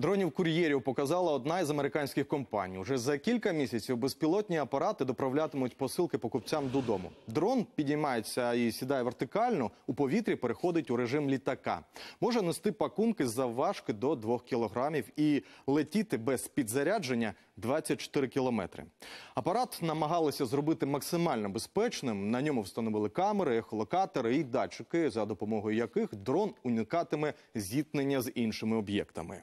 Дронів кур'єрів показала одна із американських компаній. Уже за кілька місяців безпілотні апарати доправлятимуть посилки покупцям додому. Дрон підіймається і сідає вертикально. У повітрі переходить у режим літака. Може нести пакунки завважки до 2 кілограмів і летіти без підзарядження 24 кілометри. Апарат намагалися зробити максимально безпечним. На ньому встановили камери, ехолокатори і датчики, за допомогою яких дрон уникатиме зіткнення з іншими об'єктами.